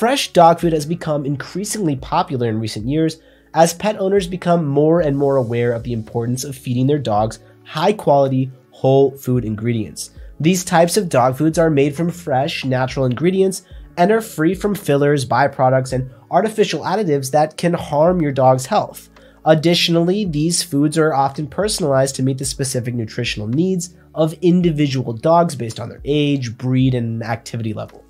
fresh dog food has become increasingly popular in recent years as pet owners become more and more aware of the importance of feeding their dogs high quality, whole food ingredients. These types of dog foods are made from fresh, natural ingredients and are free from fillers, byproducts, and artificial additives that can harm your dog's health. Additionally, these foods are often personalized to meet the specific nutritional needs of individual dogs based on their age, breed, and activity level.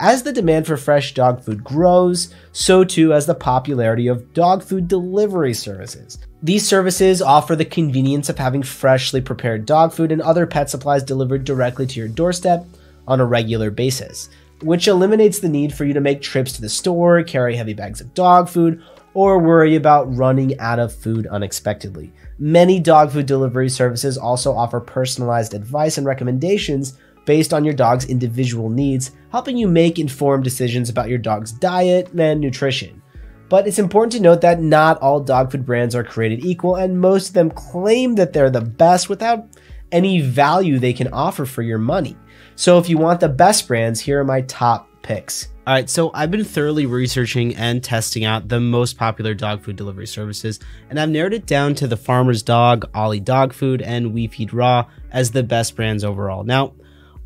As the demand for fresh dog food grows, so too has the popularity of dog food delivery services. These services offer the convenience of having freshly prepared dog food and other pet supplies delivered directly to your doorstep on a regular basis, which eliminates the need for you to make trips to the store, carry heavy bags of dog food, or worry about running out of food unexpectedly. Many dog food delivery services also offer personalized advice and recommendations based on your dog's individual needs, helping you make informed decisions about your dog's diet and nutrition. But it's important to note that not all dog food brands are created equal, and most of them claim that they're the best without any value they can offer for your money. So if you want the best brands, here are my top picks. All right, so I've been thoroughly researching and testing out the most popular dog food delivery services, and I've narrowed it down to the Farmer's Dog, Ollie Dog Food, and We Feed Raw as the best brands overall. Now,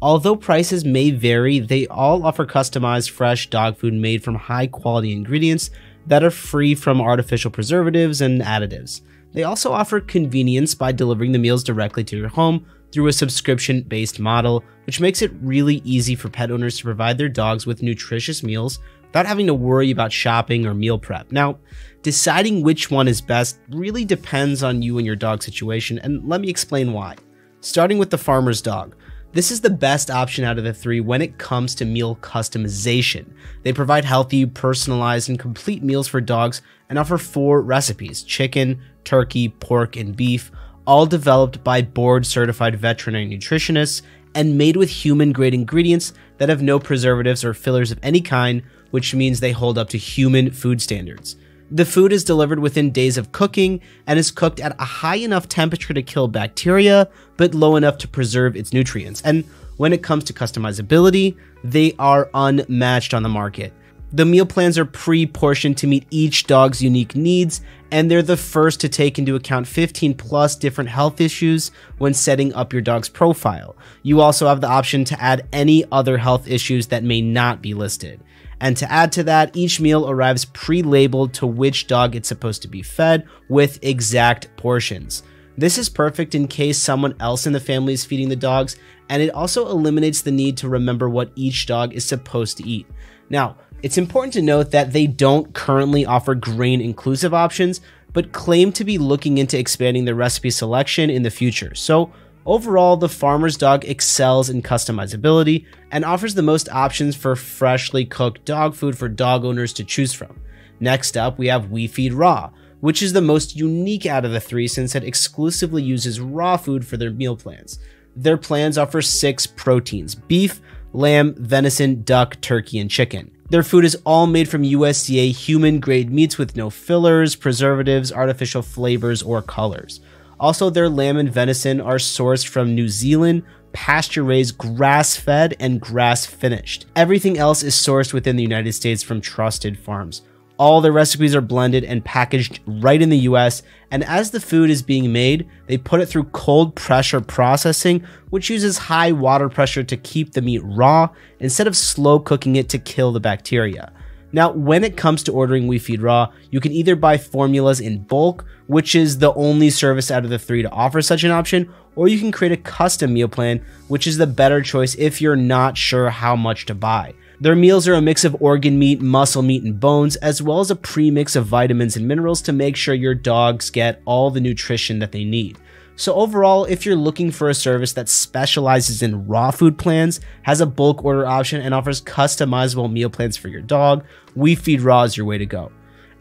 although prices may vary, they all offer customized, fresh dog food made from high quality ingredients that are free from artificial preservatives and additives. They also offer convenience by delivering the meals directly to your home through a subscription based model, which makes it really easy for pet owners to provide their dogs with nutritious meals without having to worry about shopping or meal prep. Now, deciding which one is best really depends on you and your dog situation, and let me explain why. Starting with the farmer's dog. This is the best option out of the three when it comes to meal customization. They provide healthy, personalized, and complete meals for dogs and offer four recipes chicken, turkey, pork, and beef, all developed by board certified veterinary nutritionists and made with human grade ingredients that have no preservatives or fillers of any kind, which means they hold up to human food standards. The food is delivered within days of cooking and is cooked at a high enough temperature to kill bacteria, but low enough to preserve its nutrients. And when it comes to customizability, they are unmatched on the market. The meal plans are pre portioned to meet each dog's unique needs, and they're the first to take into account 15 plus different health issues when setting up your dog's profile. You also have the option to add any other health issues that may not be listed. And to add to that, each meal arrives pre labeled to which dog it's supposed to be fed with exact portions. This is perfect in case someone else in the family is feeding the dogs, and it also eliminates the need to remember what each dog is supposed to eat. Now, it's important to note that they don't currently offer grain inclusive options, but claim to be looking into expanding their recipe selection in the future. So, overall, the farmer's dog excels in customizability and offers the most options for freshly cooked dog food for dog owners to choose from. Next up, we have We Feed Raw, which is the most unique out of the three since it exclusively uses raw food for their meal plans. Their plans offer six proteins beef, lamb, venison, duck, turkey, and chicken. Their food is all made from USDA human grade meats with no fillers, preservatives, artificial flavors, or colors. Also, their lamb and venison are sourced from New Zealand, pasture raised, grass fed, and grass finished. Everything else is sourced within the United States from trusted farms. All the recipes are blended and packaged right in the US, and as the food is being made, they put it through cold pressure processing, which uses high water pressure to keep the meat raw instead of slow cooking it to kill the bacteria. Now, when it comes to ordering We Feed Raw, you can either buy formulas in bulk, which is the only service out of the three to offer such an option, or you can create a custom meal plan, which is the better choice if you're not sure how much to buy. Their meals are a mix of organ meat, muscle meat, and bones, as well as a premix of vitamins and minerals to make sure your dogs get all the nutrition that they need. So overall, if you're looking for a service that specializes in raw food plans, has a bulk order option, and offers customizable meal plans for your dog, We Feed Raw is your way to go.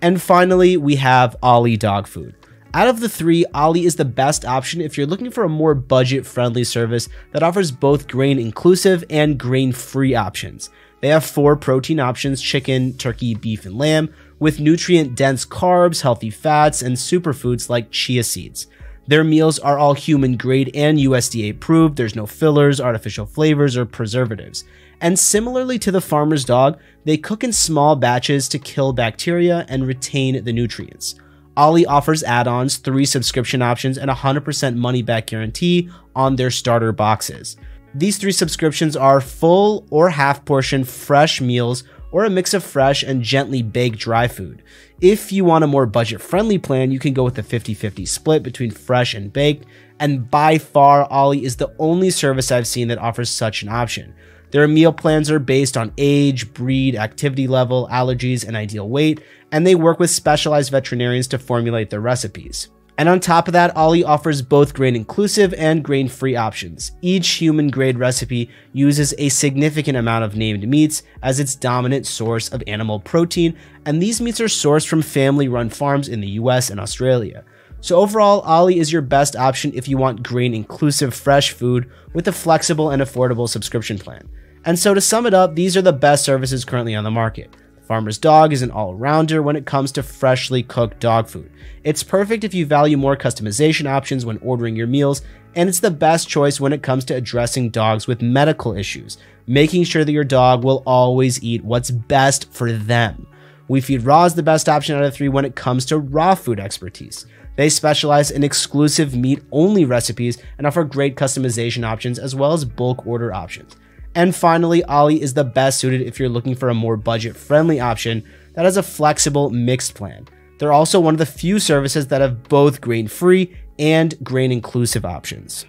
And finally, we have Ollie Dog Food. Out of the three, Ollie is the best option if you're looking for a more budget friendly service that offers both grain inclusive and grain free options. They have four protein options chicken, turkey, beef, and lamb, with nutrient dense carbs, healthy fats, and superfoods like chia seeds. Their meals are all human grade and USDA approved. There's no fillers, artificial flavors, or preservatives. And similarly to the farmer's dog, they cook in small batches to kill bacteria and retain the nutrients. Ollie offers add ons, three subscription options, and 100% money back guarantee on their starter boxes. These three subscriptions are full or half portion fresh meals or a mix of fresh and gently baked dry food. If you want a more budget friendly plan, you can go with a 50 50 split between fresh and baked, and by far, Ollie is the only service I've seen that offers such an option. Their meal plans are based on age, breed, activity level, allergies, and ideal weight, and they work with specialized veterinarians to formulate their recipes. And on top of that, Ollie offers both grain inclusive and grain free options. Each human grade recipe uses a significant amount of named meats as its dominant source of animal protein, and these meats are sourced from family run farms in the US and Australia. So overall, Ollie is your best option if you want grain inclusive fresh food with a flexible and affordable subscription plan. And so to sum it up, these are the best services currently on the market. Farmer's Dog is an all-rounder when it comes to freshly cooked dog food. It's perfect if you value more customization options when ordering your meals, and it's the best choice when it comes to addressing dogs with medical issues, making sure that your dog will always eat what's best for them. We Feed Raw is the best option out of three when it comes to raw food expertise. They specialize in exclusive meat only recipes and offer great customization options as well as bulk order options. And finally, Ollie is the best suited if you're looking for a more budget friendly option that has a flexible mixed plan. They're also one of the few services that have both grain free and grain inclusive options.